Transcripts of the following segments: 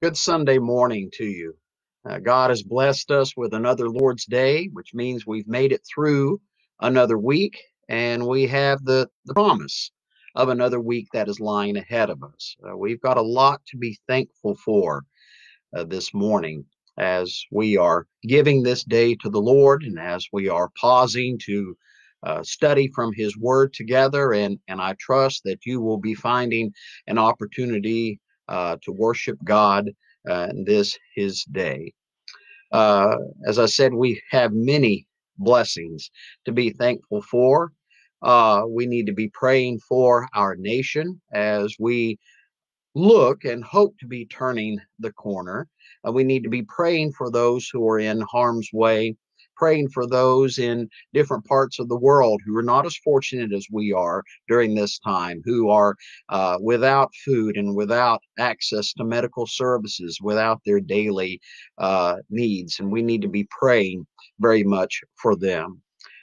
Good Sunday morning to you. Uh, God has blessed us with another Lord's Day, which means we've made it through another week, and we have the, the promise of another week that is lying ahead of us. Uh, we've got a lot to be thankful for uh, this morning as we are giving this day to the Lord and as we are pausing to uh, study from His Word together. And, and I trust that you will be finding an opportunity to worship God uh, this His day. Uh, as I said, we have many blessings to be thankful for. Uh, we need to be praying for our nation as we look and hope to be turning the corner. Uh, we need to be praying for those who are in harm's way, praying for those in different parts of the world who are not as fortunate as we are during this time, who are uh, without food and without access to medical services, without their daily uh, needs. And we need to be praying very much for them.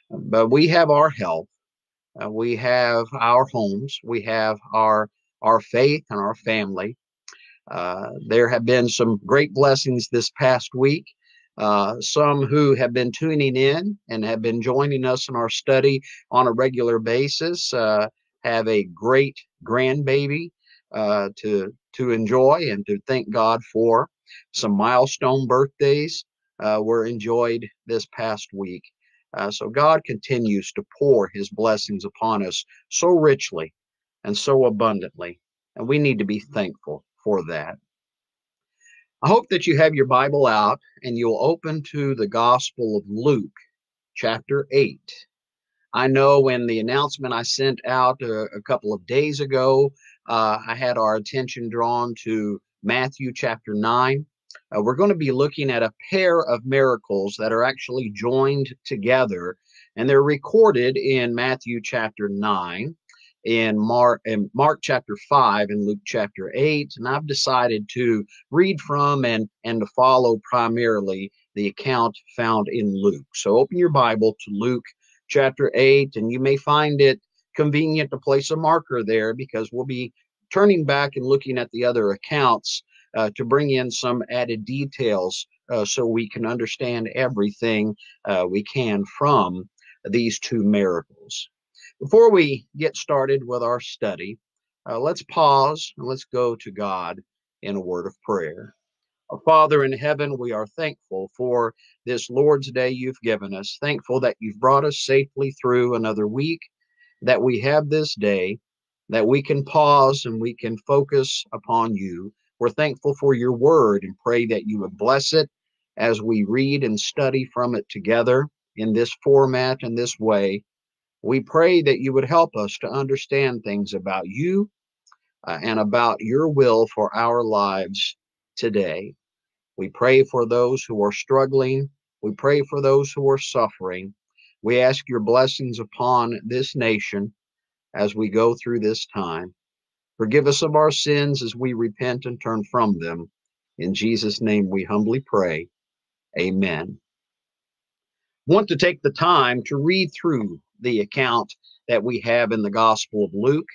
But we have our health. Uh, we have our homes. We have our our faith and our family. Uh, there have been some great blessings this past week. Uh, some who have been tuning in and have been joining us in our study on a regular basis uh, have a great grandbaby uh, to to enjoy and to thank God for. Some milestone birthdays uh, were enjoyed this past week. Uh, so God continues to pour His blessings upon us so richly and so abundantly. And we need to be thankful for that. I hope that you have your Bible out and you'll open to the Gospel of Luke, chapter 8. I know when the announcement I sent out a, a couple of days ago, uh, I had our attention drawn to Matthew chapter 9. Uh, we're going to be looking at a pair of miracles that are actually joined together, and they're recorded in Matthew chapter 9 in Mark in Mark chapter 5 and Luke chapter 8 and I've decided to read from and and to follow primarily the account found in Luke. So open your Bible to Luke chapter 8 and you may find it convenient to place a marker there because we'll be turning back and looking at the other accounts uh, to bring in some added details uh, so we can understand everything uh, we can from these two miracles. Before we get started with our study, uh, let's pause and let's go to God in a word of prayer. Our Father in heaven, we are thankful for this Lord's Day you've given us, thankful that you've brought us safely through another week, that we have this day, that we can pause and we can focus upon you. We're thankful for your word and pray that you would bless it as we read and study from it together in this format and this way we pray that you would help us to understand things about you uh, and about your will for our lives today. We pray for those who are struggling. We pray for those who are suffering. We ask your blessings upon this nation as we go through this time. Forgive us of our sins as we repent and turn from them. In Jesus' name we humbly pray. Amen. Want to take the time to read through the account that we have in the Gospel of Luke.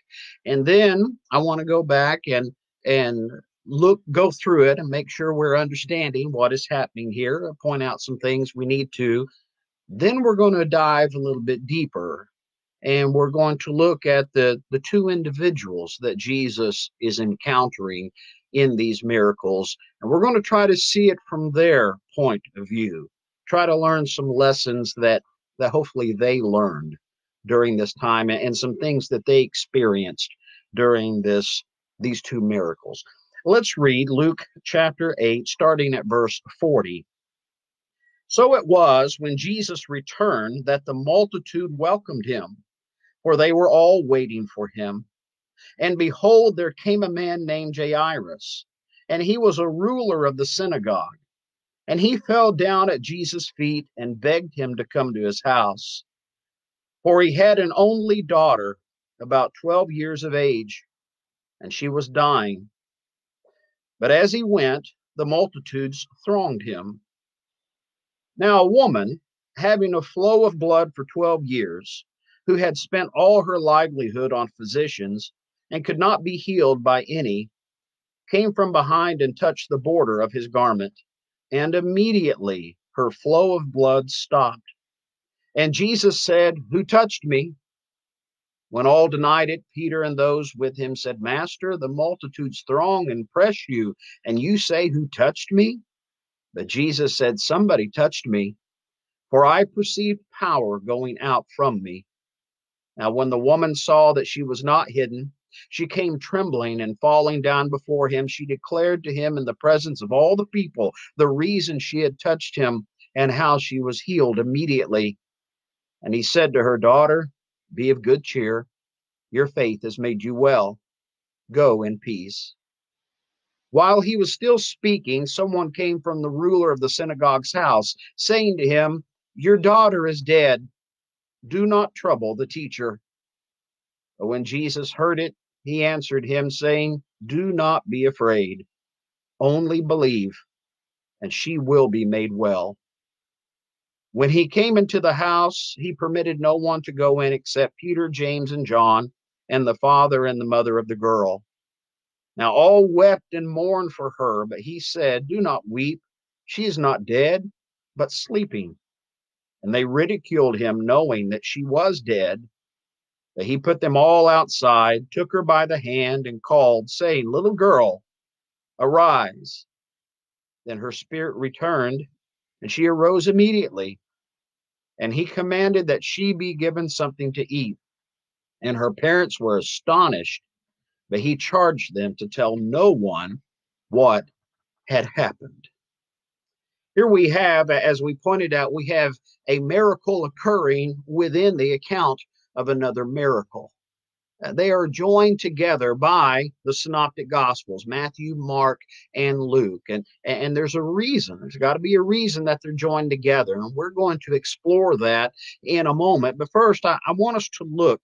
And then I want to go back and and look go through it and make sure we're understanding what is happening here, point out some things we need to. Then we're going to dive a little bit deeper and we're going to look at the the two individuals that Jesus is encountering in these miracles and we're going to try to see it from their point of view. Try to learn some lessons that that hopefully they learned during this time and some things that they experienced during this these two miracles. Let's read Luke chapter 8 starting at verse 40. So it was when Jesus returned that the multitude welcomed him, for they were all waiting for him. And behold, there came a man named Jairus, and he was a ruler of the synagogue. And he fell down at Jesus' feet and begged him to come to his house. For he had an only daughter, about 12 years of age, and she was dying. But as he went, the multitudes thronged him. Now, a woman having a flow of blood for 12 years, who had spent all her livelihood on physicians and could not be healed by any, came from behind and touched the border of his garment, and immediately her flow of blood stopped. And Jesus said, Who touched me? When all denied it, Peter and those with him said, Master, the multitudes throng and press you, and you say, Who touched me? But Jesus said, Somebody touched me, for I perceived power going out from me. Now, when the woman saw that she was not hidden, she came trembling and falling down before him. She declared to him in the presence of all the people the reason she had touched him and how she was healed immediately. And he said to her, Daughter, be of good cheer. Your faith has made you well. Go in peace. While he was still speaking, someone came from the ruler of the synagogue's house, saying to him, Your daughter is dead. Do not trouble the teacher. But when Jesus heard it, he answered him, saying, Do not be afraid, only believe, and she will be made well. When he came into the house, he permitted no one to go in except Peter, James, and John, and the father and the mother of the girl. Now all wept and mourned for her, but he said, Do not weep. She is not dead, but sleeping. And they ridiculed him, knowing that she was dead. But he put them all outside, took her by the hand, and called, saying, Little girl, arise. Then her spirit returned, and she arose immediately. And he commanded that she be given something to eat. And her parents were astonished, but he charged them to tell no one what had happened. Here we have, as we pointed out, we have a miracle occurring within the account of another miracle. Uh, they are joined together by the synoptic gospels matthew mark and luke and and there's a reason. There's got to be a reason that they're joined together and we're going to explore that in a moment. But first i, I want us to look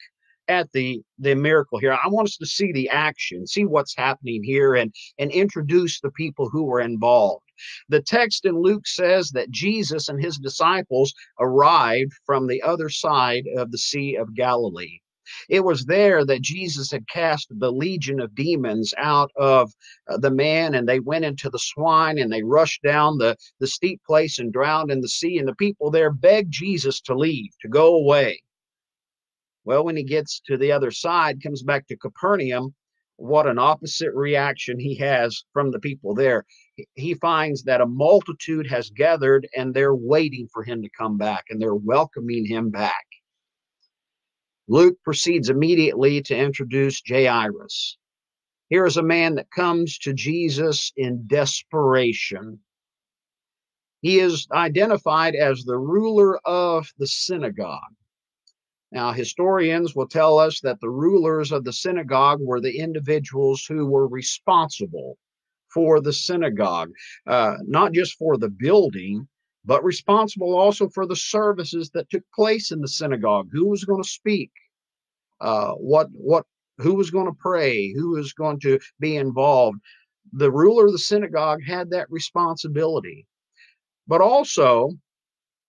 at the the miracle here. I want us to see the action see what's happening here and and introduce the people who were involved the text in luke says that jesus and his disciples arrived from the other side of the sea of galilee it was there that Jesus had cast the legion of demons out of uh, the man, and they went into the swine and they rushed down the, the steep place and drowned in the sea. And the people there begged Jesus to leave, to go away. Well, when he gets to the other side, comes back to Capernaum, what an opposite reaction he has from the people there. He finds that a multitude has gathered and they're waiting for him to come back and they're welcoming him back. Luke proceeds immediately to introduce Jairus. Here is a man that comes to Jesus in desperation. He is identified as the ruler of the synagogue. Now, historians will tell us that the rulers of the synagogue were the individuals who were responsible for the synagogue, uh, not just for the building, but responsible also for the services that took place in the synagogue. Who was going to speak? Uh, what what who was going to pray? Who was going to be involved? The ruler of the synagogue had that responsibility, but also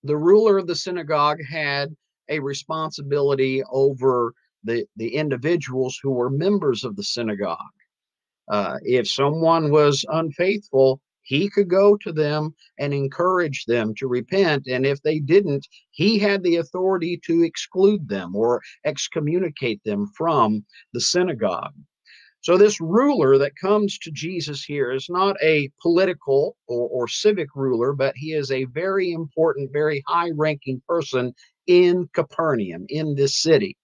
the ruler of the synagogue had a responsibility over the the individuals who were members of the synagogue. Uh, if someone was unfaithful, he could go to them and encourage them to repent. And if they didn't, he had the authority to exclude them or excommunicate them from the synagogue. So, this ruler that comes to Jesus here is not a political or, or civic ruler, but he is a very important, very high ranking person in Capernaum, in this city.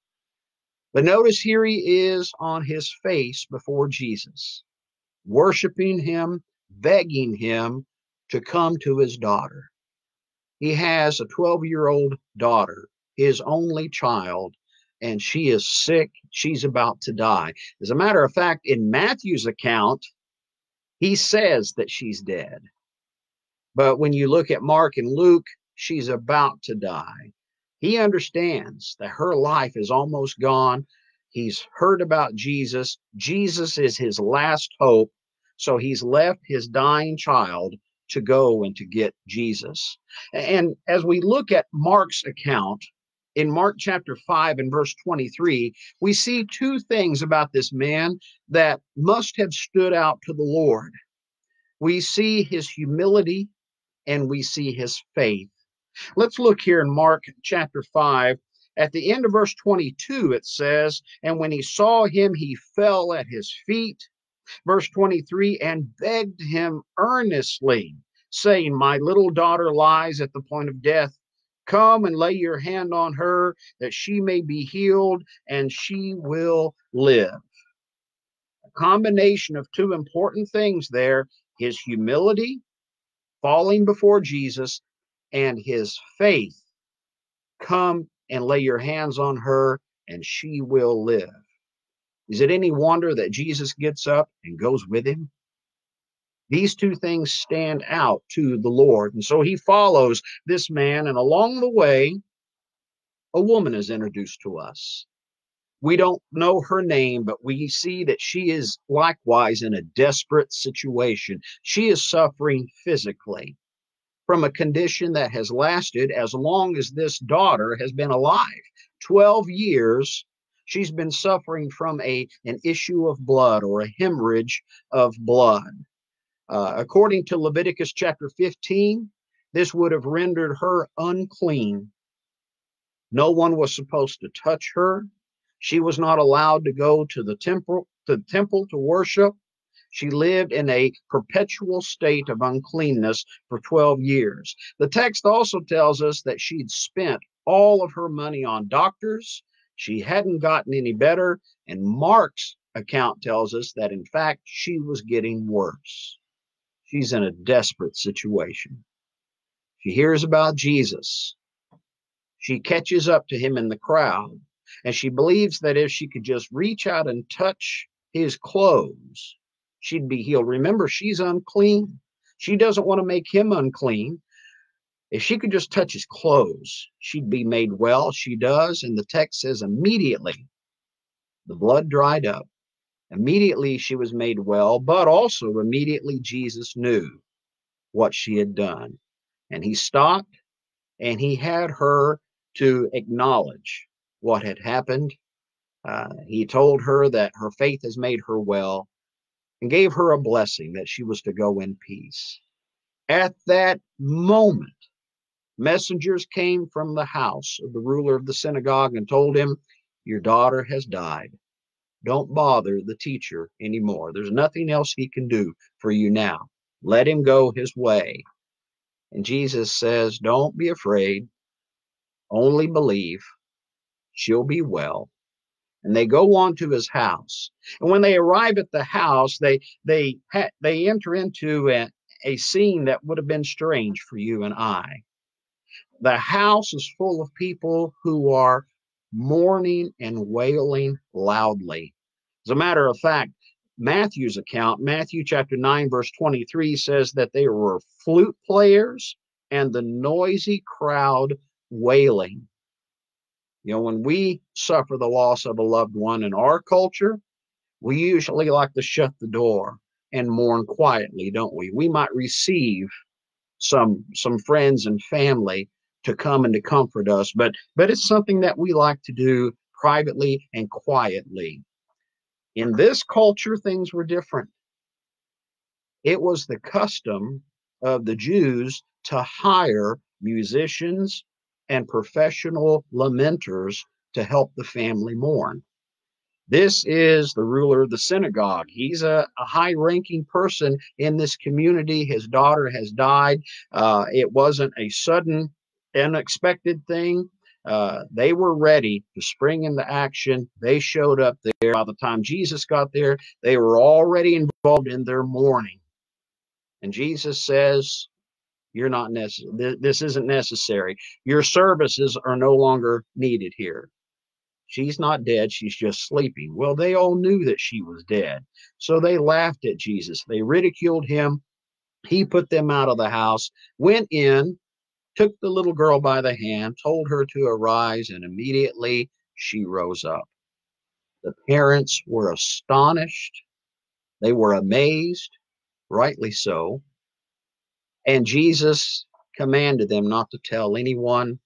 But notice here he is on his face before Jesus, worshiping him, begging him to come to his daughter. He has a 12 year old daughter, his only child, and she is sick. She's about to die. As a matter of fact, in Matthew's account, he says that she's dead. But when you look at Mark and Luke, she's about to die. He understands that her life is almost gone. He's heard about Jesus. Jesus is his last hope. So he's left his dying child to go and to get Jesus. And as we look at Mark's account, in Mark chapter 5 and verse 23, we see two things about this man that must have stood out to the Lord. We see his humility and we see his faith. Let's look here in Mark chapter 5. At the end of verse 22, it says, And when he saw him, he fell at his feet. Verse 23, and begged him earnestly, saying, My little daughter lies at the point of death. Come and lay your hand on her that she may be healed and she will live. A combination of two important things there his humility, falling before Jesus, and his faith. Come and lay your hands on her and she will live. Is it any wonder that Jesus gets up and goes with him? These two things stand out to the Lord. And so he follows this man, and along the way, a woman is introduced to us. We don't know her name, but we see that she is likewise in a desperate situation. She is suffering physically from a condition that has lasted as long as this daughter has been alive 12 years she's been suffering from a an issue of blood or a hemorrhage of blood uh, according to Leviticus chapter 15, this would have rendered her unclean. No one was supposed to touch her. She was not allowed to go to the temple to the temple to worship. She lived in a perpetual state of uncleanness for 12 years. The text also tells us that she'd spent all of her money on doctors. She hadn't gotten any better. And Mark's account tells us that, in fact, she was getting worse. She's in a desperate situation. She hears about Jesus. She catches up to him in the crowd, and she believes that if she could just reach out and touch his clothes, she'd be healed. Remember, she's unclean. She doesn't want to make him unclean. If she could just touch his clothes, she'd be made well. She does. And the text says immediately the blood dried up Immediately she was made well, but also immediately Jesus knew what she had done. And he stopped and he had her to acknowledge what had happened. Uh, he told her that her faith has made her well and gave her a blessing that she was to go in peace. At that moment, messengers came from the house of the ruler of the synagogue and told him, Your daughter has died. Don't bother the teacher anymore. There's nothing else he can do for you now. Let him go his way. And Jesus says, Don't be afraid. Only believe. She'll be well. And they go on to his house. And when they arrive at the house, they they ha- they enter into a, a scene that would have been strange for you and I. The house is full of people who are mourning and wailing loudly. As a matter of fact, Matthew's account, Matthew chapter 9, verse 23, says that they were flute players and the noisy crowd wailing. You know, when we suffer the loss of a loved one in our culture, we usually like to shut the door and mourn quietly, don't we? We might receive some some friends and family to come and to comfort us but but it's something that we like to do privately and quietly in this culture things were different it was the custom of the jews to hire musicians and professional lamenters to help the family mourn this is the ruler of the synagogue. He's a, a high ranking person in this community. His daughter has died. Uh, it wasn't a sudden unexpected thing. Uh, they were ready to spring into action. They showed up there. By the time Jesus got there, they were already involved in their mourning. And Jesus says, "You're not necessary. This isn't necessary. Your services are no longer needed here." She's not dead. She's just sleeping. Well, they all knew that she was dead. So they laughed at Jesus. They ridiculed him. He put them out of the house, went in, took the little girl by the hand, told her to arise, and immediately she rose up. The parents were astonished. They were amazed, rightly so. And Jesus commanded them not to tell anyone,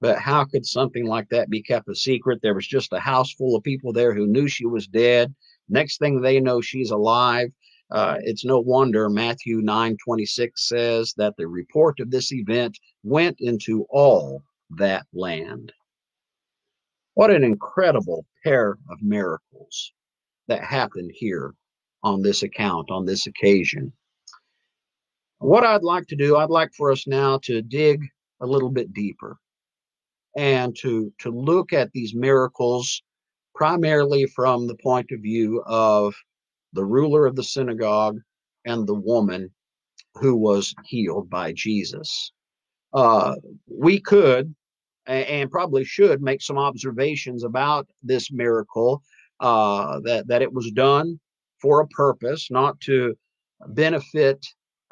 But how could something like that be kept a secret? There was just a house full of people there who knew she was dead. Next thing they know, she's alive. Uh, it's no wonder Matthew 9 26 says that the report of this event went into all that land. What an incredible pair of miracles that happened here on this account, on this occasion. What I'd like to do, I'd like for us now to dig a little bit deeper and to, to look at these miracles primarily from the point of view of the ruler of the synagogue and the woman who was healed by Jesus. Uh, we could and probably should make some observations about this miracle uh, that that it was done for a purpose, not to benefit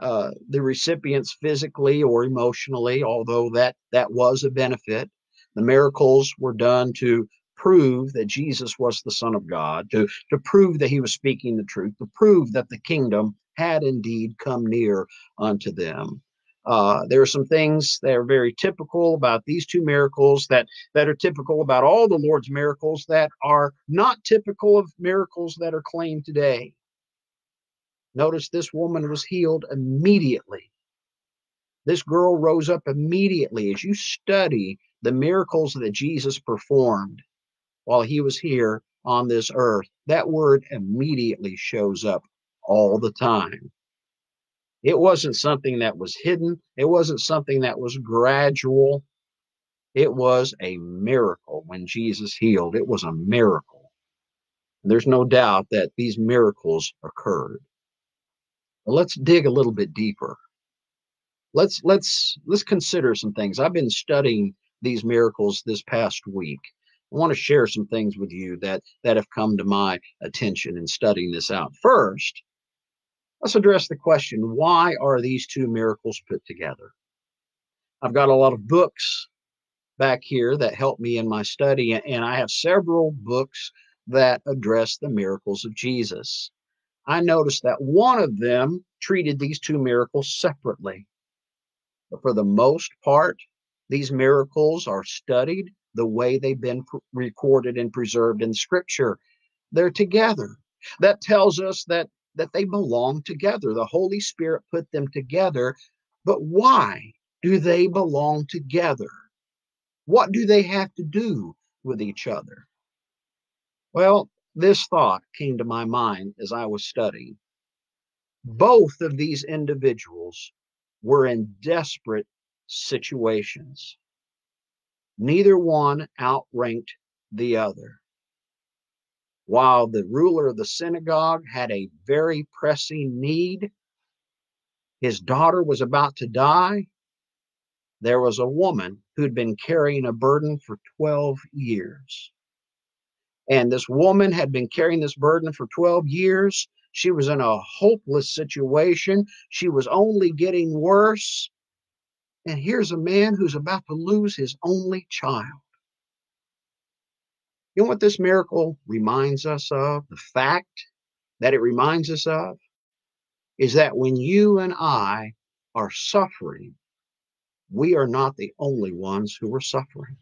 uh, the recipients physically or emotionally, although that that was a benefit. The miracles were done to prove that Jesus was the Son of God, to, to prove that he was speaking the truth, to prove that the kingdom had indeed come near unto them. Uh, there are some things that are very typical about these two miracles that, that are typical about all the Lord's miracles that are not typical of miracles that are claimed today. Notice this woman was healed immediately. This girl rose up immediately. As you study the miracles that Jesus performed while he was here on this earth, that word immediately shows up all the time. It wasn't something that was hidden. It wasn't something that was gradual. It was a miracle when Jesus healed. It was a miracle. there's no doubt that these miracles occurred. Let's dig a little bit deeper. Let's let's let's consider some things. I've been studying these miracles this past week. I want to share some things with you that that have come to my attention in studying this out. First, Let's address the question why are these two miracles put together? I've got a lot of books back here that help me in my study, and I have several books that address the miracles of Jesus. I noticed that one of them treated these two miracles separately. But for the most part, these miracles are studied the way they've been recorded and preserved in Scripture. They're together. That tells us that that they belong together. The Holy Spirit put them together. But why do they belong together? What do they have to do with each other? Well, this thought came to my mind as I was studying. Both of these individuals were in desperate situations. Neither one outranked the other. While the ruler of the synagogue had a very pressing need, his daughter was about to die. There was a woman who'd been carrying a burden for 12 years. And this woman had been carrying this burden for 12 years. She was in a hopeless situation. She was only getting worse. And here's a man who's about to lose his only child. You know what this miracle reminds us of? The fact that it reminds us of is that when you and I are suffering, we are not the only ones who are suffering.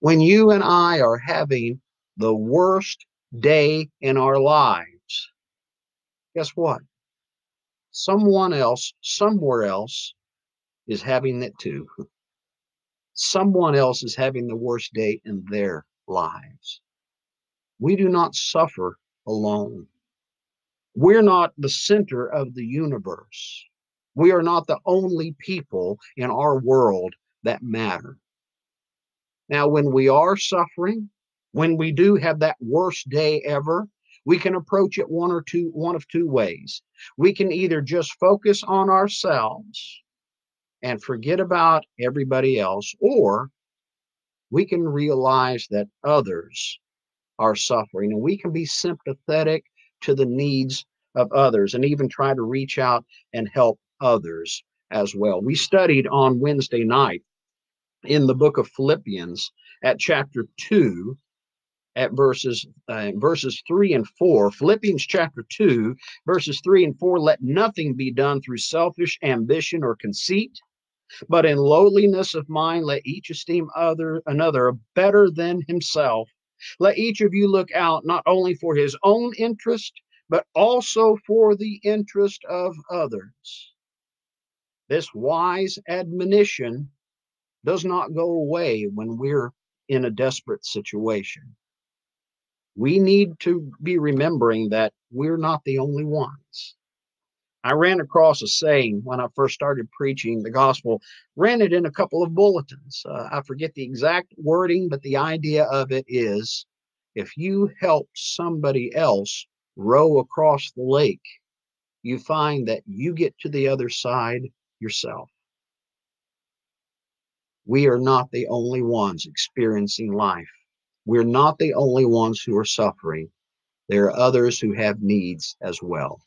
When you and I are having the worst day in our lives, guess what? Someone else, somewhere else, is having it too. someone else is having the worst day in their lives. We do not suffer alone. We're not the center of the universe. We are not the only people in our world that matter. Now, when we are suffering, when we do have that worst day ever, we can approach it one or two, one of two ways. We can either just focus on ourselves and forget about everybody else, or we can realize that others are suffering and we can be sympathetic to the needs of others and even try to reach out and help others as well. We studied on Wednesday night in the book of Philippians at chapter 2 at verses uh, verses 3 and 4 philippians chapter 2 verses 3 and 4 let nothing be done through selfish ambition or conceit But in lowliness of mind, let each esteem other another better than himself. Let each of you look out not only for his own interest, but also for the interest of others. This wise admonition does not go away when we're in a desperate situation. We need to be remembering that we're not the only ones. I ran across a saying when I first started preaching the gospel, ran it in a couple of bulletins. Uh, I forget the exact wording, but the idea of it is if you help somebody else row across the lake, you find that you get to the other side yourself. We are not the only ones experiencing life. We're not the only ones who are suffering. There are others who have needs as well.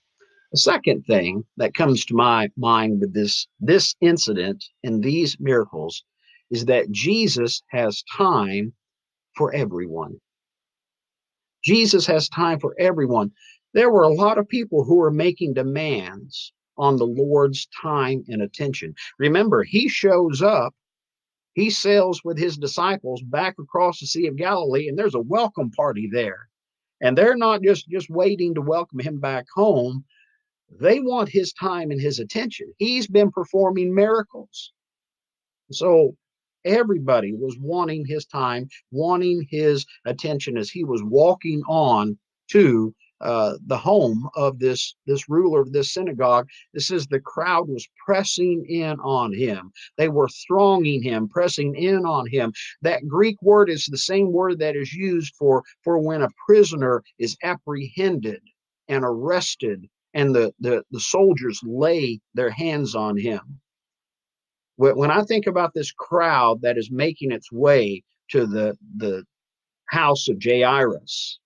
The second thing that comes to my mind with this, this incident and these miracles is that Jesus has time for everyone. Jesus has time for everyone. There were a lot of people who were making demands on the Lord's time and attention. Remember, he shows up, he sails with his disciples back across the Sea of Galilee, and there's a welcome party there. And they're not just, just waiting to welcome him back home. They want his time and his attention. He's been performing miracles. So everybody was wanting his time, wanting his attention as he was walking on to uh, the home of this this ruler of this synagogue. This says the crowd was pressing in on him. They were thronging him, pressing in on him. That Greek word is the same word that is used for for when a prisoner is apprehended and arrested, and the the, the soldiers lay their hands on him. When I think about this crowd that is making its way to the the house of Jairus,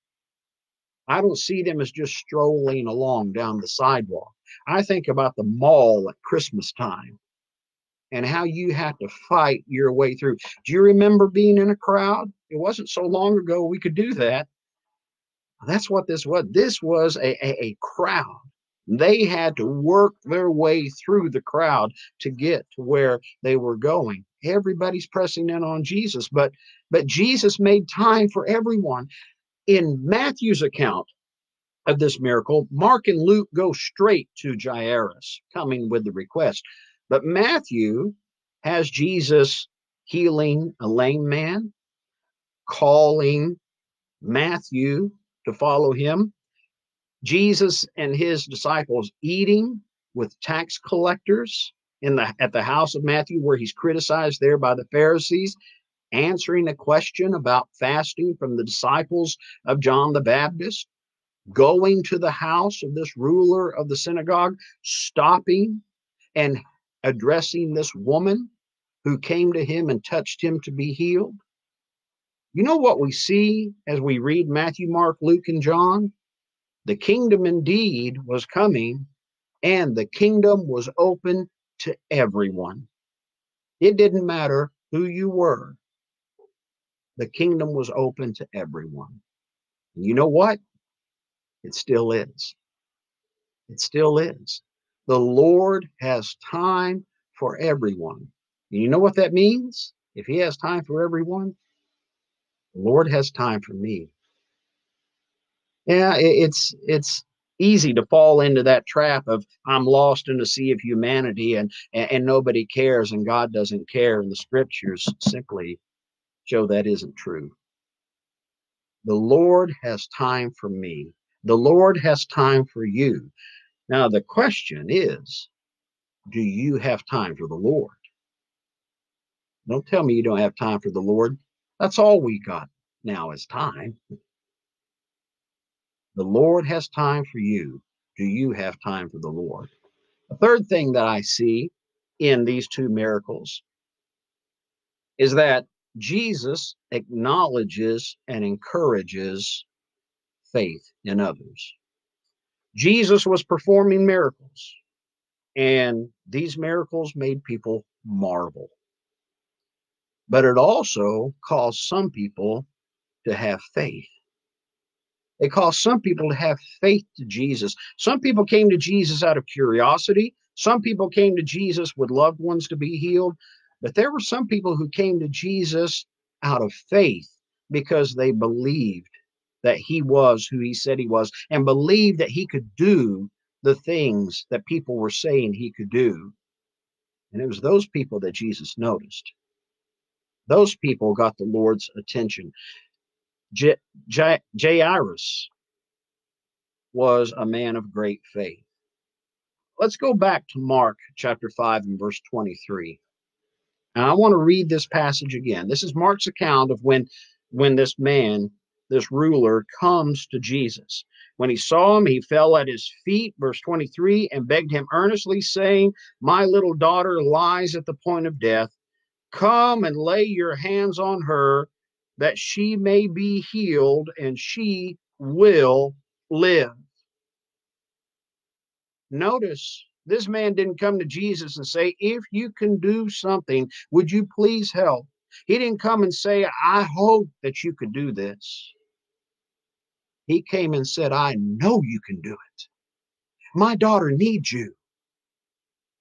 I don't see them as just strolling along down the sidewalk. I think about the mall at Christmas time and how you had to fight your way through. Do you remember being in a crowd? It wasn't so long ago we could do that. That's what this was. This was a, a, a crowd. They had to work their way through the crowd to get to where they were going. Everybody's pressing in on Jesus, but but Jesus made time for everyone in Matthew's account of this miracle, Mark and Luke go straight to Jairus, coming with the request. But Matthew has Jesus healing a lame man, calling Matthew to follow him, Jesus and his disciples eating with tax collectors in the at the house of Matthew where he's criticized there by the Pharisees answering a question about fasting from the disciples of John the Baptist, going to the house of this ruler of the synagogue, stopping and addressing this woman who came to him and touched him to be healed. You know what we see as we read Matthew, Mark, Luke, and John? The kingdom indeed was coming, and the kingdom was open to everyone. It didn't matter who you were, the kingdom was open to everyone. And you know what? It still is. It still is. The Lord has time for everyone. And you know what that means? If He has time for everyone, the Lord has time for me. Yeah, it's it's easy to fall into that trap of I'm lost in the sea of humanity and, and, and nobody cares and God doesn't care. And the scriptures simply Joe, that isn't true. The Lord has time for me. The Lord has time for you. Now, the question is do you have time for the Lord? Don't tell me you don't have time for the Lord. That's all we got now is time. The Lord has time for you. Do you have time for the Lord? The third thing that I see in these two miracles is that Jesus acknowledges and encourages faith in others. Jesus was performing miracles, and these miracles made people marvel. But it also caused some people to have faith. It caused some people to have faith to Jesus. Some people came to Jesus out of curiosity. Some people came to Jesus with loved ones to be healed, but there were some people who came to Jesus out of faith because they believed that he was who he said he was and believed that he could do the things that people were saying he could do. And it was those people that Jesus noticed. Those people got the Lord's attention. J- J- Jairus was a man of great faith. Let's go back to Mark chapter 5 and verse 23. And I want to read this passage again. This is Mark's account of when when this man, this ruler comes to Jesus. When he saw him, he fell at his feet, verse 23, and begged him earnestly, saying, My little daughter lies at the point of death. Come and lay your hands on her, that she may be healed, and she will live. Notice this man didn't come to Jesus and say, If you can do something, would you please help? He didn't come and say, I hope that you could do this. He came and said, I know you can do it. My daughter needs you.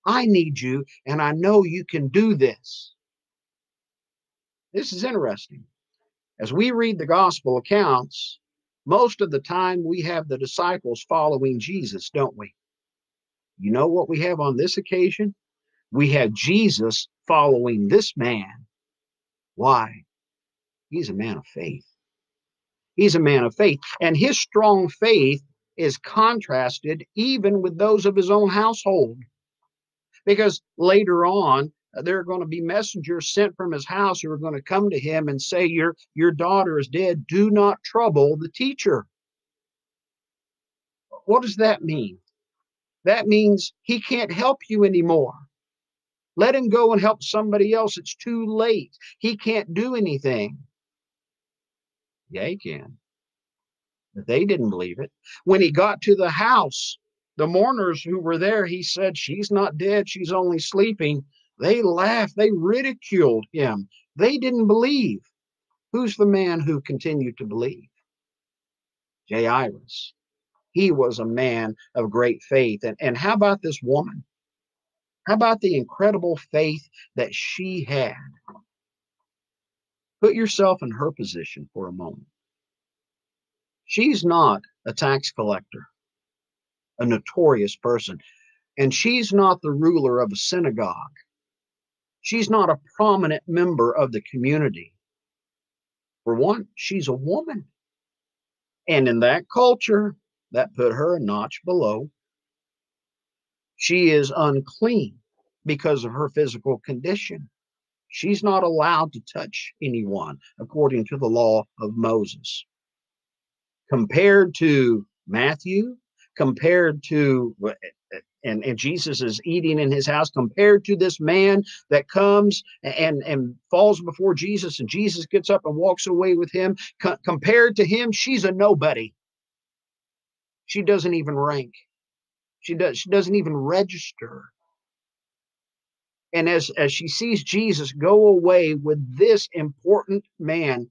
I need you, and I know you can do this. This is interesting. As we read the gospel accounts, most of the time we have the disciples following Jesus, don't we? You know what we have on this occasion? We have Jesus following this man. Why? He's a man of faith. He's a man of faith. And his strong faith is contrasted even with those of his own household. Because later on, there are going to be messengers sent from his house who are going to come to him and say, Your, your daughter is dead. Do not trouble the teacher. What does that mean? That means he can't help you anymore. Let him go and help somebody else. It's too late. He can't do anything. Yeah, he can. But they didn't believe it. When he got to the house, the mourners who were there, he said, She's not dead. She's only sleeping. They laughed. They ridiculed him. They didn't believe. Who's the man who continued to believe? Jairus. He was a man of great faith. And, and how about this woman? How about the incredible faith that she had? Put yourself in her position for a moment. She's not a tax collector, a notorious person, and she's not the ruler of a synagogue. She's not a prominent member of the community. For one, she's a woman. And in that culture, that put her a notch below she is unclean because of her physical condition. She's not allowed to touch anyone according to the law of Moses. Compared to Matthew, compared to and, and Jesus is eating in his house compared to this man that comes and, and falls before Jesus and Jesus gets up and walks away with him. Co- compared to him, she's a nobody. She doesn't even rank. She does she doesn't even register. And as as she sees Jesus go away with this important man,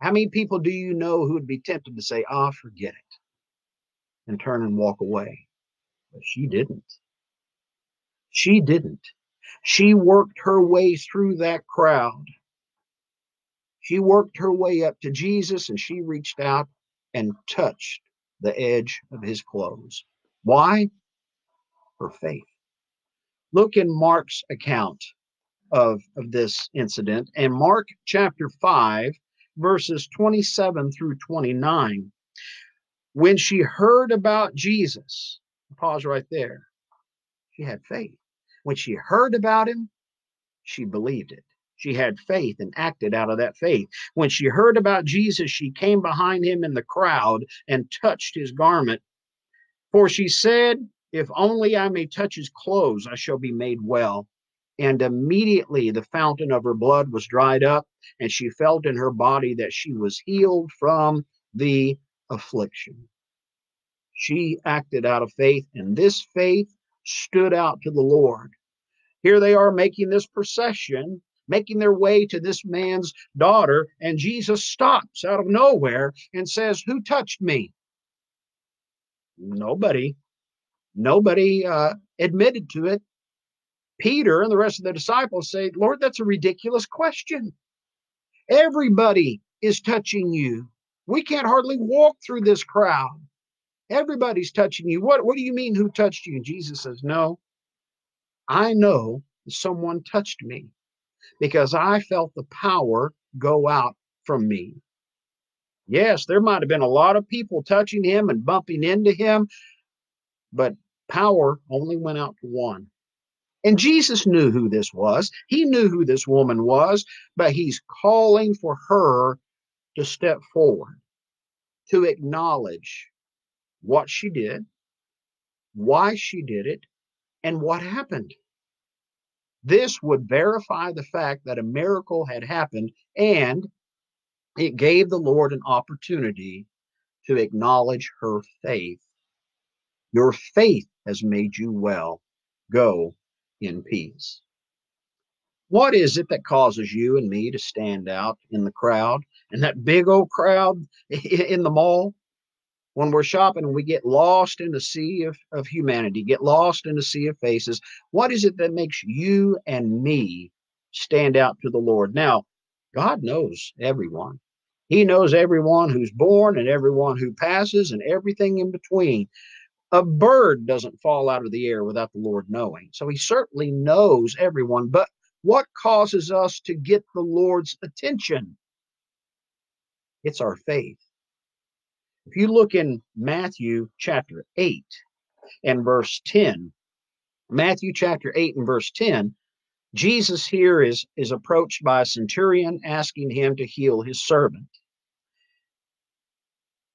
how many people do you know who would be tempted to say, "Ah, oh, forget it," and turn and walk away? But she didn't. She didn't. She worked her way through that crowd. She worked her way up to Jesus and she reached out and touched the edge of his clothes. Why? For faith. Look in Mark's account of, of this incident and Mark chapter 5, verses 27 through 29. When she heard about Jesus, pause right there, she had faith. When she heard about him, she believed it. She had faith and acted out of that faith. When she heard about Jesus, she came behind him in the crowd and touched his garment for she said, If only I may touch his clothes, I shall be made well. And immediately the fountain of her blood was dried up, and she felt in her body that she was healed from the affliction. She acted out of faith, and this faith stood out to the Lord. Here they are making this procession, making their way to this man's daughter, and Jesus stops out of nowhere and says, Who touched me? Nobody. Nobody uh, admitted to it. Peter and the rest of the disciples say, Lord, that's a ridiculous question. Everybody is touching you. We can't hardly walk through this crowd. Everybody's touching you. What, what do you mean, who touched you? And Jesus says, No, I know someone touched me because I felt the power go out from me. Yes, there might have been a lot of people touching him and bumping into him, but power only went out to one. And Jesus knew who this was. He knew who this woman was, but he's calling for her to step forward, to acknowledge what she did, why she did it, and what happened. This would verify the fact that a miracle had happened and it gave the Lord an opportunity to acknowledge her faith. Your faith has made you well. Go in peace. What is it that causes you and me to stand out in the crowd, in that big old crowd in the mall? When we're shopping and we get lost in the sea of, of humanity, get lost in the sea of faces, what is it that makes you and me stand out to the Lord? Now, God knows everyone. He knows everyone who's born and everyone who passes and everything in between. A bird doesn't fall out of the air without the Lord knowing. So he certainly knows everyone. But what causes us to get the Lord's attention? It's our faith. If you look in Matthew chapter 8 and verse 10, Matthew chapter 8 and verse 10, Jesus here is, is approached by a centurion asking him to heal his servant.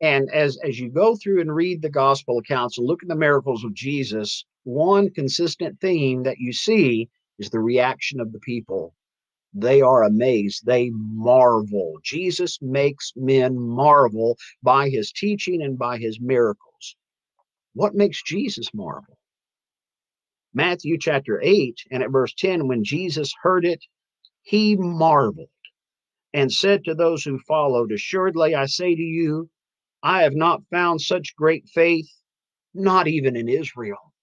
And as, as you go through and read the gospel accounts and look at the miracles of Jesus, one consistent theme that you see is the reaction of the people. They are amazed. They marvel. Jesus makes men marvel by his teaching and by his miracles. What makes Jesus marvel? Matthew chapter 8 and at verse 10, when Jesus heard it, he marveled and said to those who followed, Assuredly, I say to you, I have not found such great faith, not even in Israel.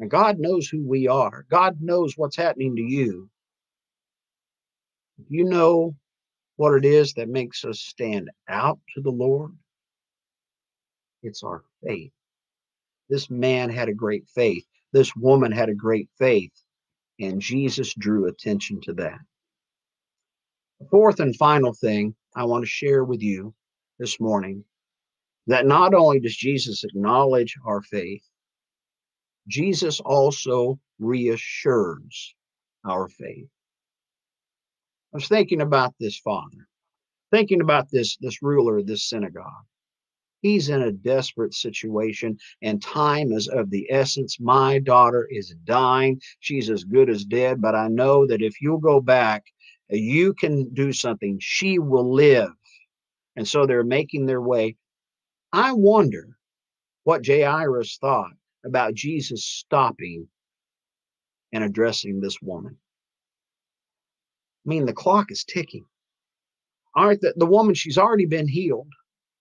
And God knows who we are. God knows what's happening to you. You know what it is that makes us stand out to the Lord? It's our faith. This man had a great faith. This woman had a great faith. And Jesus drew attention to that. The fourth and final thing I want to share with you this morning that not only does Jesus acknowledge our faith, Jesus also reassures our faith. I was thinking about this father, thinking about this, this ruler of this synagogue. He's in a desperate situation, and time is of the essence. My daughter is dying. She's as good as dead, but I know that if you'll go back, uh, you can do something. She will live. And so they're making their way. I wonder what Jairus thought about Jesus stopping and addressing this woman. I mean, the clock is ticking. All right, the, the woman, she's already been healed.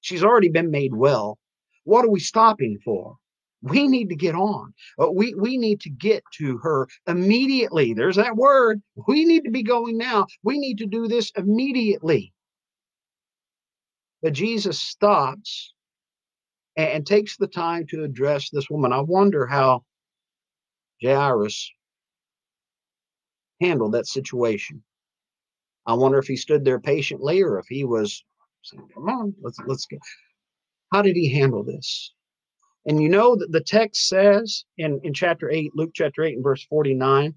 She's already been made well. What are we stopping for? We need to get on. Uh, we, we need to get to her immediately. There's that word. We need to be going now. We need to do this immediately. But Jesus stops and, and takes the time to address this woman. I wonder how Jairus handled that situation. I wonder if he stood there patiently or if he was saying, "Come on, let's let's go." How did he handle this? And you know that the text says in, in chapter 8, Luke chapter 8 and verse 49,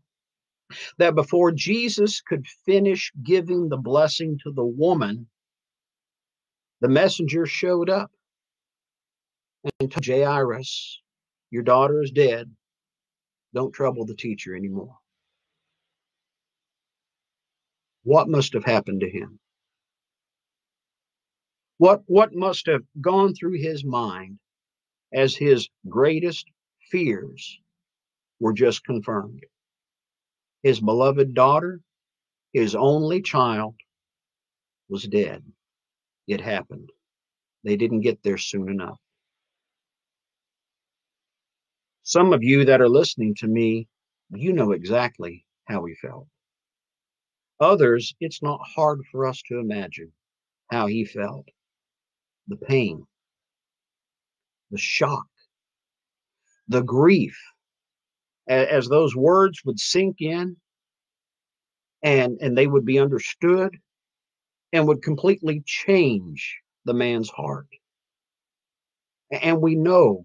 that before Jesus could finish giving the blessing to the woman, the messenger showed up and told Jairus, Your daughter is dead. Don't trouble the teacher anymore. What must have happened to him? What, what must have gone through his mind as his greatest fears were just confirmed? His beloved daughter, his only child, was dead. It happened. They didn't get there soon enough. Some of you that are listening to me, you know exactly how he felt. Others, it's not hard for us to imagine how he felt. The pain, the shock, the grief, as those words would sink in and, and they would be understood and would completely change the man's heart. And we know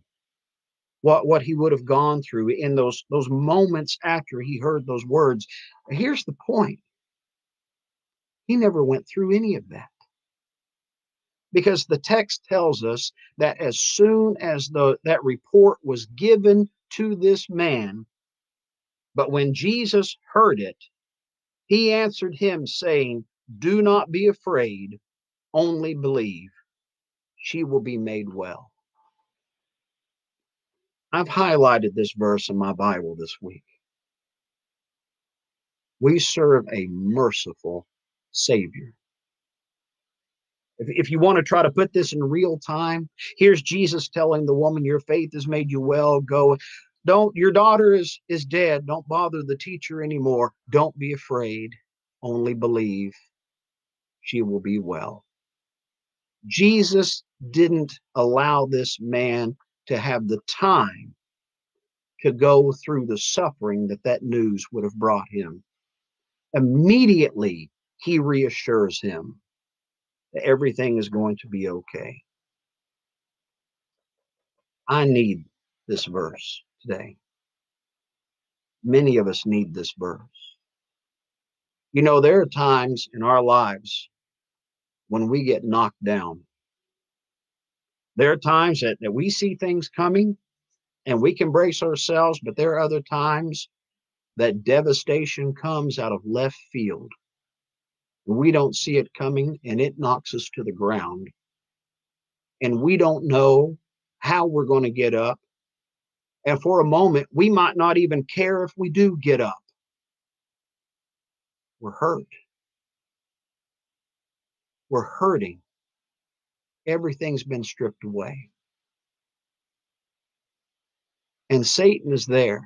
what, what he would have gone through in those, those moments after he heard those words. Here's the point. He never went through any of that. Because the text tells us that as soon as the, that report was given to this man, but when Jesus heard it, he answered him, saying, Do not be afraid, only believe. She will be made well. I've highlighted this verse in my Bible this week. We serve a merciful Savior. If, if you want to try to put this in real time, here's Jesus telling the woman, Your faith has made you well. Go. Don't, your daughter is, is dead. Don't bother the teacher anymore. Don't be afraid. Only believe. She will be well. Jesus didn't allow this man to have the time to go through the suffering that that news would have brought him. Immediately, he reassures him that everything is going to be okay. I need this verse today. Many of us need this verse. You know, there are times in our lives when we get knocked down. There are times that, that we see things coming and we can brace ourselves, but there are other times that devastation comes out of left field. We don't see it coming and it knocks us to the ground. And we don't know how we're going to get up. And for a moment, we might not even care if we do get up. We're hurt. We're hurting. Everything's been stripped away. And Satan is there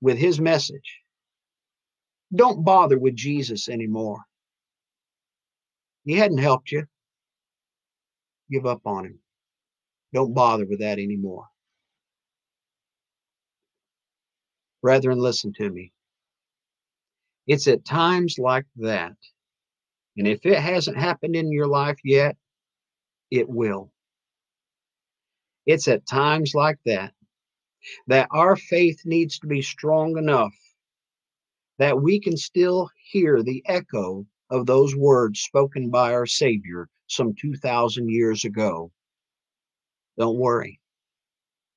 with his message. Don't bother with Jesus anymore. He hadn't helped you. Give up on him. Don't bother with that anymore. Brethren, listen to me. It's at times like that. And if it hasn't happened in your life yet, it will. It's at times like that that our faith needs to be strong enough that we can still hear the echo of those words spoken by our Savior some 2,000 years ago. Don't worry.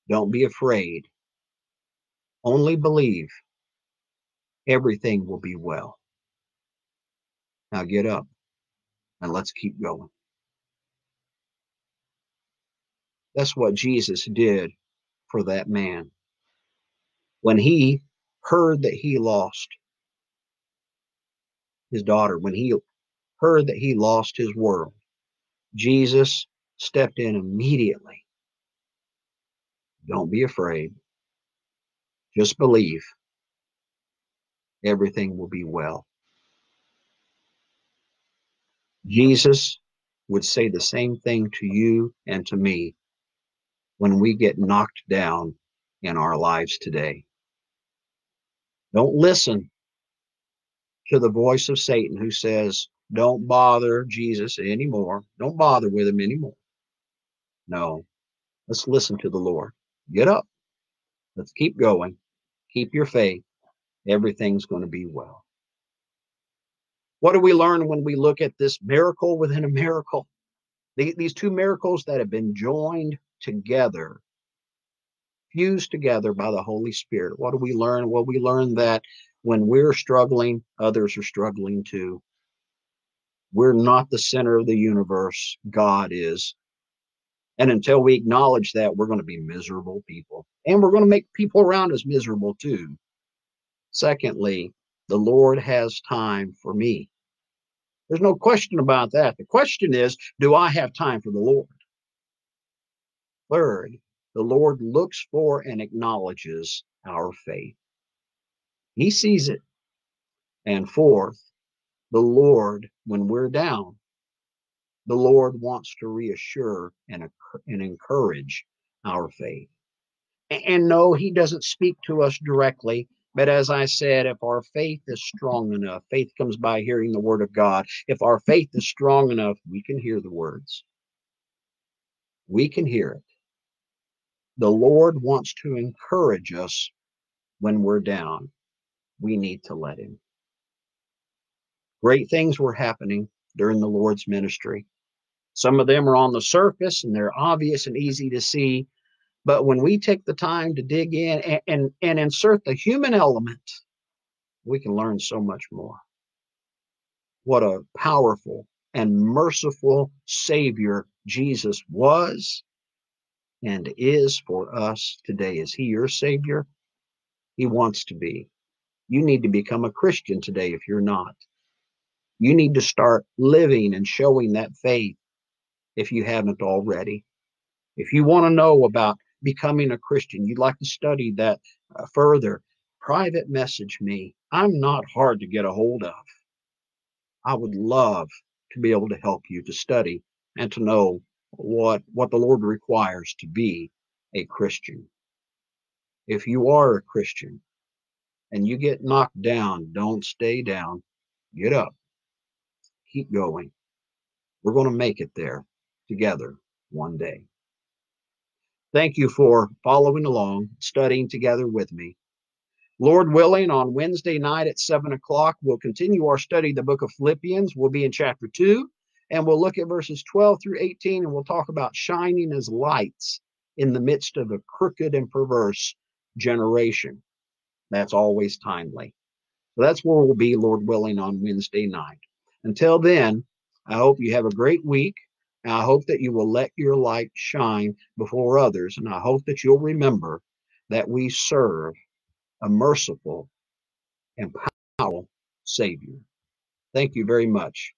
Don't be afraid. Only believe everything will be well. Now get up and let's keep going. That's what Jesus did for that man. When he heard that he lost his daughter, when he heard that he lost his world, Jesus stepped in immediately. Don't be afraid. Just believe everything will be well. Jesus would say the same thing to you and to me when we get knocked down in our lives today. Don't listen to the voice of Satan who says, don't bother Jesus anymore. Don't bother with him anymore. No, let's listen to the Lord. Get up. Let's keep going. Keep your faith everything's going to be well. What do we learn when we look at this miracle within a miracle? these two miracles that have been joined together, fused together by the Holy Spirit. What do we learn? Well, we learn that when we're struggling, others are struggling too. We're not the center of the universe, God is. And until we acknowledge that, we're going to be miserable people. And we're going to make people around us miserable too. Secondly, the Lord has time for me. There's no question about that. The question is, do I have time for the Lord? Third, the Lord looks for and acknowledges our faith. He sees it. And fourth, the Lord, when we're down, the Lord wants to reassure and, and encourage our faith. And no, He doesn't speak to us directly. But as I said, if our faith is strong enough, faith comes by hearing the word of God. If our faith is strong enough, we can hear the words. We can hear it. The Lord wants to encourage us when we're down. We need to let Him. Great things were happening during the Lord's ministry. Some of them are on the surface and they're obvious and easy to see. But when we take the time to dig in and, and, and insert the human element, we can learn so much more. What a powerful and merciful Savior Jesus was and is for us today. Is He your Savior? He wants to be. You need to become a Christian today if you're not. You need to start living and showing that faith if you haven't already. If you want to know about becoming a Christian, you'd like to study that uh, further, private message me. I'm not hard to get a hold of. I would love to be able to help you to study and to know what what the Lord requires to be a Christian. If you are a Christian and you get knocked down, don't stay down. Get up. Keep going. We're going to make it there together one day. Thank you for following along, studying together with me. Lord willing, on Wednesday night at 7 o'clock, we'll continue our study of the book of Philippians. We'll be in chapter 2, and we'll look at verses 12 through 18, and we'll talk about shining as lights in the midst of a crooked and perverse generation. That's always timely. So that's where we'll be, Lord willing, on Wednesday night. Until then, I hope you have a great week. And I hope that you will let your light shine before others. And I hope that you'll remember that we serve a merciful and powerful Savior. Thank you very much.